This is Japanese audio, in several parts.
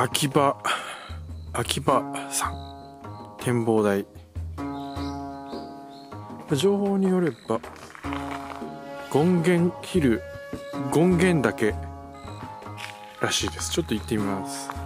秋葉秋葉さん。展望台。情報によれば権現ヒル権現岳らしいです。ちょっと行ってみます。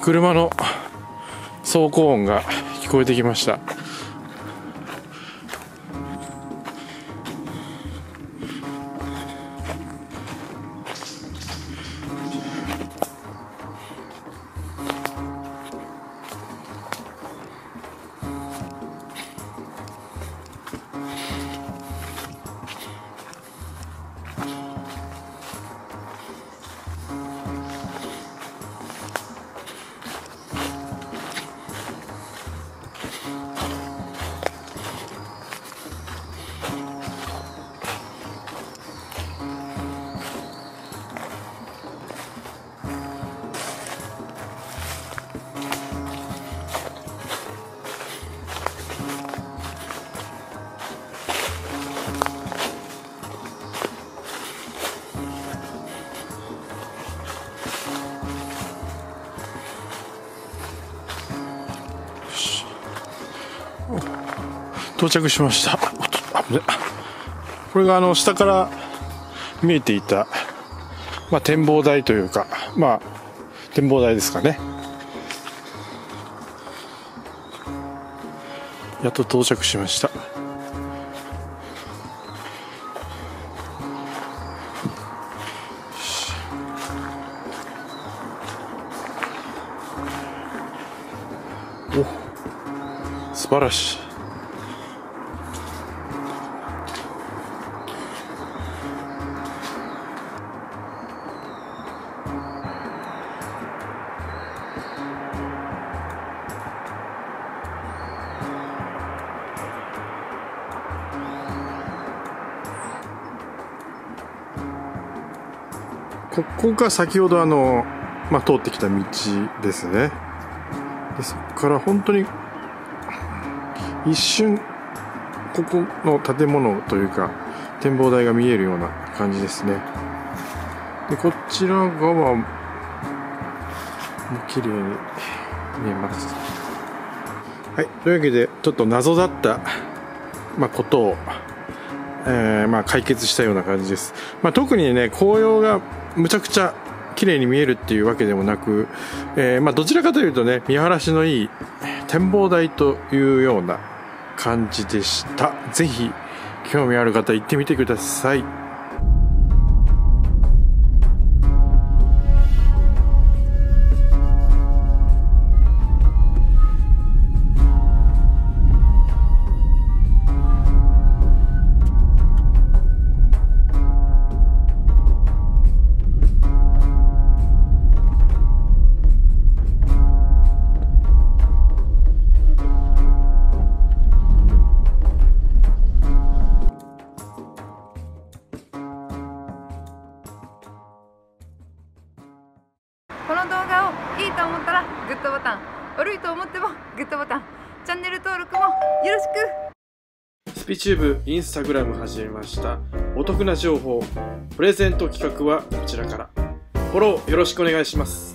車の走行音が聞こえてきました。到着しました。これがあの下から見えていた、まあ、展望台というかまあ展望台ですかね。やっと到着しました。お素晴らしい。ここが先ほどあの、まあ、通ってきた道ですね。でそこから本当に一瞬ここの建物というか展望台が見えるような感じですね。でこちら側も綺麗に見えます。はいというわけでちょっと謎だった、まあ、ことをえー、まあ、解決したような感じです、まあ、特にね紅葉がむちゃくちゃ綺麗に見えるっていうわけでもなく、えー、まあ、どちらかというとね見晴らしのいい展望台というような感じでした。ぜひ興味ある方行ってみてください。と思ったらグッドボタン悪いと思ってもグッドボタン。チャンネル登録もよろしく。スピチューブインスタグラム始めました。お得な情報プレゼント企画はこちらから。フォローよろしくお願いします。